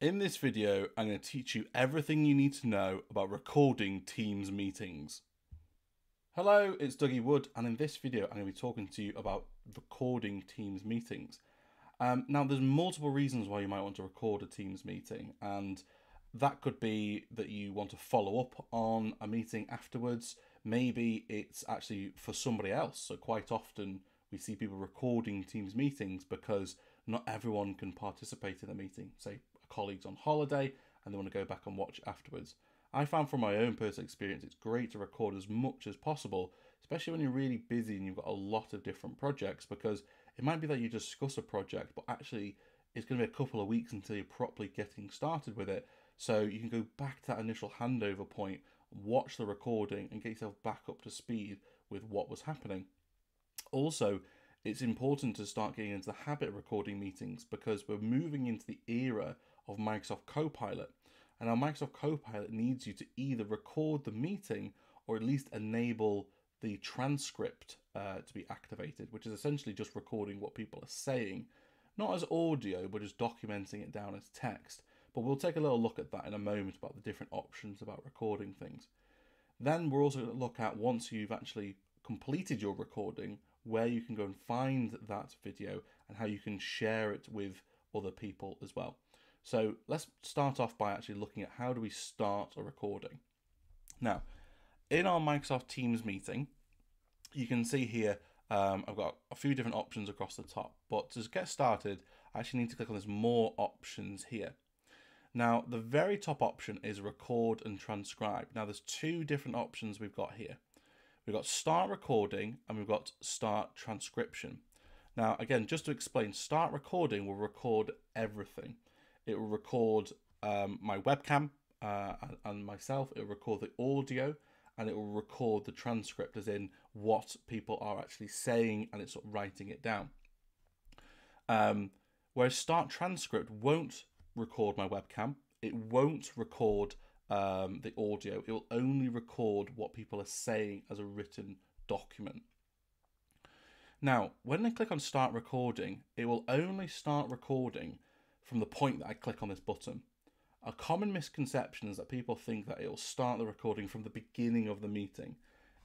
In this video, I'm going to teach you everything you need to know about recording Teams meetings. Hello, it's Dougie Wood, and in this video, I'm going to be talking to you about recording Teams meetings. Um, now, there's multiple reasons why you might want to record a Teams meeting, and that could be that you want to follow up on a meeting afterwards. Maybe it's actually for somebody else. So, quite often, we see people recording Teams meetings because not everyone can participate in a meeting. Say, colleagues on holiday and they want to go back and watch afterwards. I found from my own personal experience, it's great to record as much as possible, especially when you're really busy and you've got a lot of different projects, because it might be that you discuss a project, but actually it's going to be a couple of weeks until you're properly getting started with it. So you can go back to that initial handover point, watch the recording, and get yourself back up to speed with what was happening. Also, it's important to start getting into the habit of recording meetings because we're moving into the era of Microsoft Copilot. And our Microsoft Copilot needs you to either record the meeting or at least enable the transcript uh, to be activated, which is essentially just recording what people are saying, not as audio, but just documenting it down as text. But we'll take a little look at that in a moment about the different options about recording things. Then we're also going to look at once you've actually completed your recording, where you can go and find that video and how you can share it with other people as well. So let's start off by actually looking at how do we start a recording. Now, in our Microsoft Teams meeting, you can see here um, I've got a few different options across the top, but to get started, I actually need to click on this more options here. Now, the very top option is record and transcribe. Now, there's two different options we've got here. We've got start recording and we've got start transcription. Now, again, just to explain, start recording will record everything. It will record um, my webcam uh, and, myself. It will record the audio and it will record the transcript, as in what people are actually saying, and it's sort of writing it down. Um, whereas Start Transcript won't record my webcam. It won't record um, the audio. It will only record what people are saying as a written document. Now, when I click on Start Recording, it will only start recording from the point that I click on this button. A common misconception is that people think that it will start the recording from the beginning of the meeting.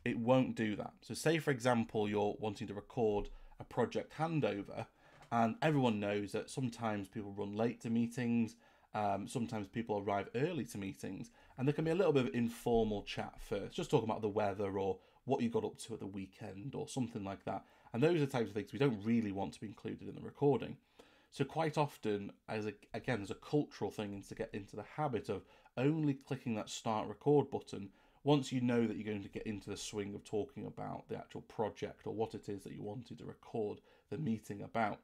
It won't do that. So, say for example, you're wanting to record a project handover, and everyone knows that sometimes people run late to meetings, um, sometimes people arrive early to meetings, and there can be a little bit of informal chat first, just talking about the weather or what you got up to at the weekend or something like that. And those are the types of things we don't really want to be included in the recording. So quite often, as a, again, as a cultural thing, is to get into the habit of only clicking that start record button once you know that you're going to get into the swing of talking about the actual project or what it is that you wanted to record the meeting about.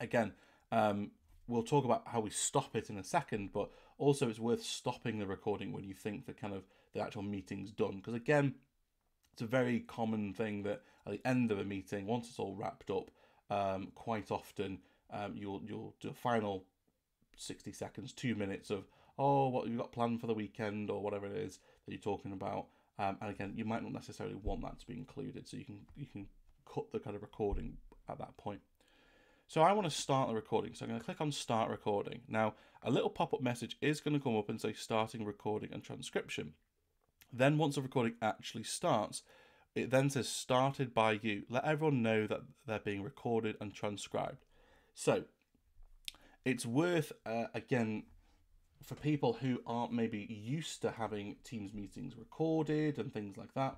Again, um, we'll talk about how we stop it in a second, but also it's worth stopping the recording when you think that kind of the actual meeting's done. Because again, it's a very common thing that at the end of a meeting, once it's all wrapped up, um, quite often um, you'll you'll do a final 60 seconds, two minutes of oh what you've got planned for the weekend or whatever it is that you're talking about. Um, and again, you might not necessarily want that to be included, so you can you can cut the kind of recording at that point. So I want to start the recording, so I'm going to click on Start Recording. Now, a little pop-up message is going to come up and say Starting Recording and Transcription. Then once the recording actually starts, it then says Started by you. Let everyone know that they're being recorded and transcribed. So it's worth, uh, again, for people who aren't maybe used to having Teams meetings recorded and things like that,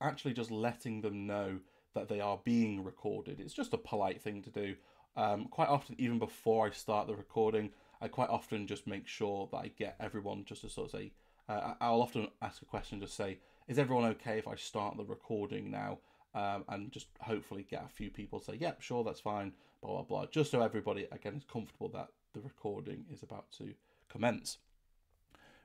actually just letting them know that they are being recorded. It's just a polite thing to do. Um, quite often, even before I start the recording, I quite often just make sure that I get everyone just to sort of say, uh, I'll often ask a question, just say, is everyone okay if I start the recording now? Um, and just hopefully get a few people say, yep, sure, that's fine blah, blah, blah, just so everybody, again, is comfortable that the recording is about to commence.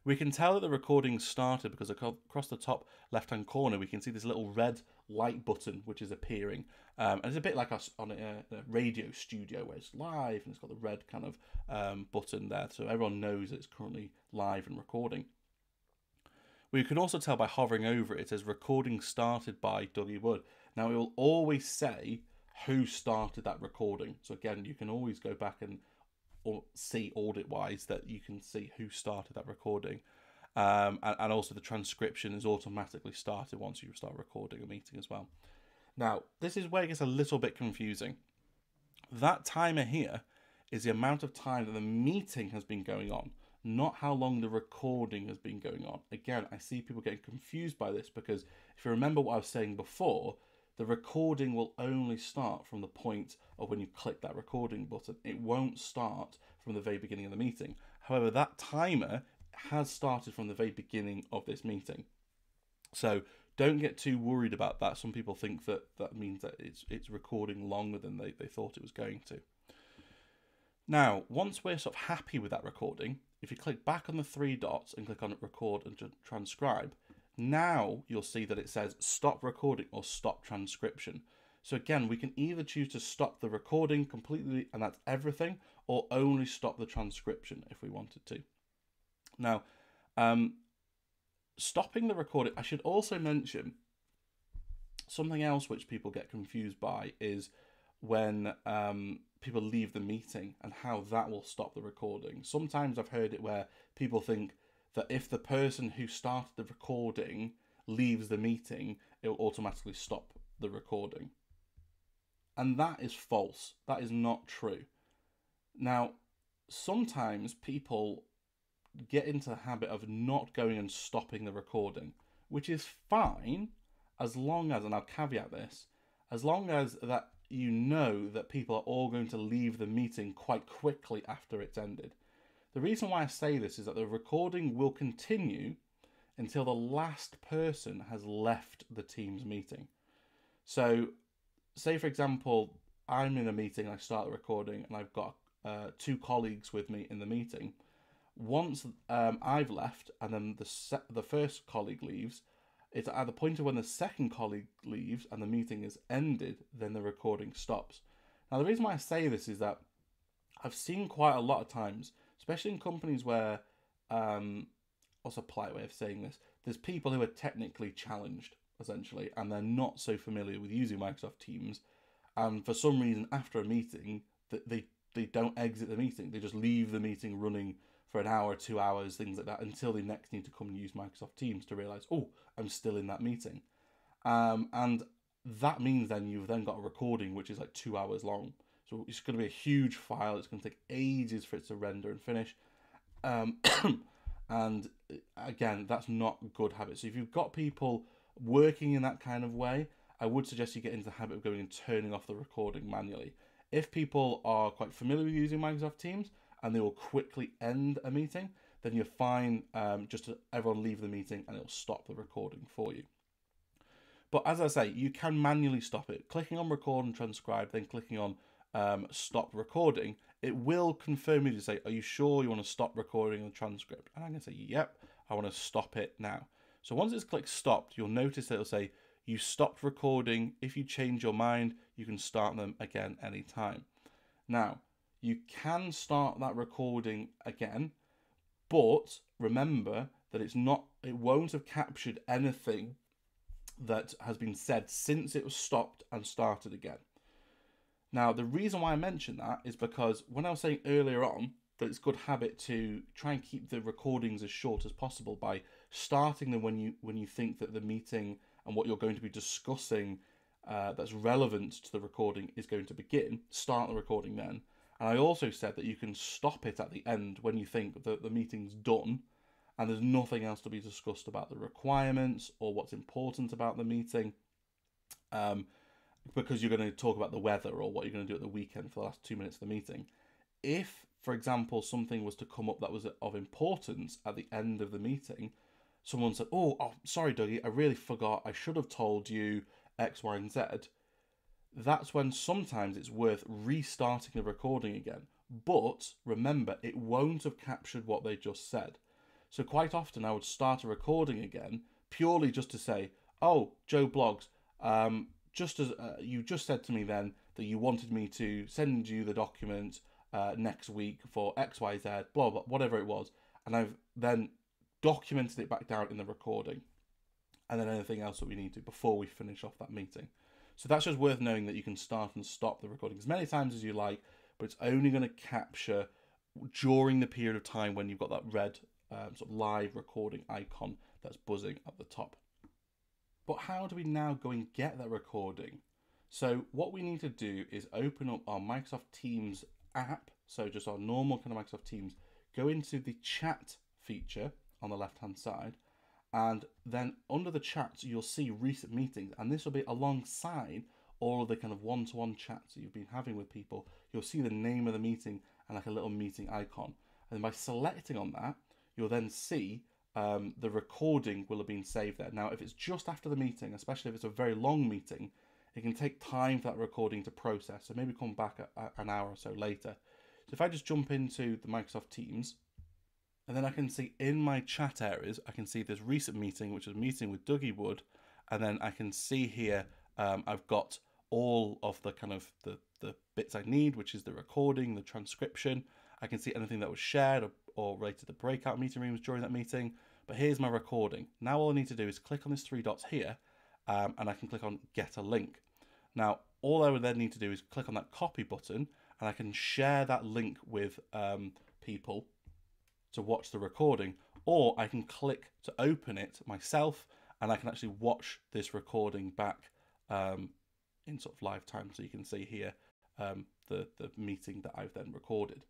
We can tell that the recording started because across the top left hand corner we can see this little red light button which is appearing. Um, and it's a bit like us on a, a, radio studio where it's live and it's got the red kind of um, button there so everyone knows it's currently live and recording. We can also tell by hovering over it, it says recording started by Dougie Wood. Now it will always say who started that recording. So again, you can always go back and or see audit wise that you can see who started that recording. Um, and, and also the transcription is automatically started once you start recording a meeting as well. Now, this is where it gets a little bit confusing. That timer here is the amount of time that the meeting has been going on, not how long the recording has been going on. Again, I see people getting confused by this because if you remember what I was saying before, the recording will only start from the point of when you click that recording button. It won't start from the very beginning of the meeting. However, that timer has started from the very beginning of this meeting. So don't get too worried about that. Some people think that that means that it's it's recording longer than they, they thought it was going to. Now, once we're sort of happy with that recording, if you click back on the three dots and click on record and transcribe, now you'll see that it says stop recording or stop transcription. So again, we can either choose to stop the recording completely and that's everything, or only stop the transcription if we wanted to. Now, um, stopping the recording, I should also mention something else which people get confused by is when um, people leave the meeting and how that will stop the recording. Sometimes I've heard it where people think that if the person who started the recording leaves the meeting, it will automatically stop the recording. And that is false. That is not true. Now, sometimes people get into the habit of not going and stopping the recording, which is fine as long as, and I'll caveat this, as long as that you know that people are all going to leave the meeting quite quickly after it's ended. The reason why I say this is that the recording will continue until the last person has left the Teams meeting. So, say for example, I'm in a meeting, I start the recording, and I've got uh, two colleagues with me in the meeting once um, I've left and then the se- the first colleague leaves, it's at the point of when the second colleague leaves and the meeting is ended, then the recording stops. Now, the reason why I say this is that I've seen quite a lot of times, especially in companies where, um, what's a polite way of saying this? There's people who are technically challenged, essentially, and they're not so familiar with using Microsoft Teams. And for some reason, after a meeting, they, they don't exit the meeting. They just leave the meeting running for an hour, two hours, things like that, until they next need to come and use Microsoft Teams to realize, oh, I'm still in that meeting. Um, and that means then you've then got a recording which is like two hours long. So it's going to be a huge file. It's going to take ages for it to render and finish. Um, and uh, again, that's not good habit. So if you've got people working in that kind of way, I would suggest you get into the habit of going and turning off the recording manually. If people are quite familiar with using Microsoft Teams, and they will quickly end a meeting, then you're fine um, just everyone leave the meeting and it'll stop the recording for you. But as I say, you can manually stop it. Clicking on record and transcribe, then clicking on um, stop recording, it will confirm you to say, Are you sure you want to stop recording the transcript? And I'm going to say, Yep, I want to stop it now. So once it's clicked stopped, you'll notice that it'll say, You stopped recording. If you change your mind, you can start them again anytime. Now, you can start that recording again, but remember that it's not, it won't have captured anything that has been said since it was stopped and started again. Now, the reason why I mention that is because when I was saying earlier on that it's a good habit to try and keep the recordings as short as possible by starting them when you when you think that the meeting and what you're going to be discussing uh, that's relevant to the recording is going to begin. Start the recording then, and I also said that you can stop it at the end when you think that the meeting's done and there's nothing else to be discussed about the requirements or what's important about the meeting. Um, because you're going to talk about the weather or what you're going to do at the weekend for the last two minutes of the meeting. If, for example, something was to come up that was of importance at the end of the meeting, someone said, Oh, oh sorry, Dougie, I really forgot. I should have told you X, Y, and Z that's when sometimes it's worth restarting the recording again. But remember, it won't have captured what they just said. So quite often I would start a recording again purely just to say, "Oh, Joe Bloggs, um, just as uh, you just said to me then that you wanted me to send you the document uh, next week for X, Y, Z, blah blah, whatever it was," and I've then documented it back down in the recording, and then anything else that we need to before we finish off that meeting. So that's just worth knowing that you can start and stop the recording as many times as you like, but it's only going to capture during the period of time when you've got that red um, sort of live recording icon that's buzzing at the top. But how do we now go and get that recording? So what we need to do is open up our Microsoft Teams app, so just our normal kind of Microsoft Teams, go into the chat feature on the left hand side, and then under the chats you'll see recent meetings, and this will be alongside all of the kind of one-to-one chats that you've been having with people. You'll see the name of the meeting and like a little meeting icon, and by selecting on that, you'll then see um, the recording will have been saved there. Now, if it's just after the meeting, especially if it's a very long meeting, it can take time for that recording to process. So maybe come back a, a, an hour or so later. So if I just jump into the Microsoft Teams, and then I can see in my chat areas, I can see this recent meeting, which is meeting with Dougie Wood, and then I can see here um, I've got all of the kind of the, the bits I need, which is the recording, the transcription. I can see anything that was shared or, or related to breakout meeting rooms during that meeting. But here's my recording. Now all I need to do is click on these three dots here um, and I can click on get a link. Now all I would then need to do is click on that copy button and I can share that link with um, people to watch the recording or I can click to open it myself and I can actually watch this recording back um, in sort of live time so you can see here um, the, the meeting that I've then recorded.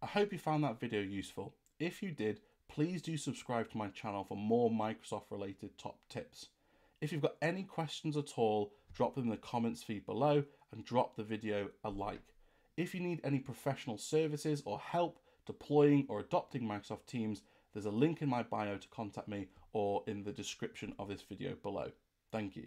I hope you found that video useful. If you did, please do subscribe to my channel for more Microsoft related top tips. If you've got any questions at all, drop them in the comments feed below and drop the video a like. If you need any professional services or help deploying or adopting Microsoft Teams, there's a link in my bio to contact me or in the description of this video below. Thank you.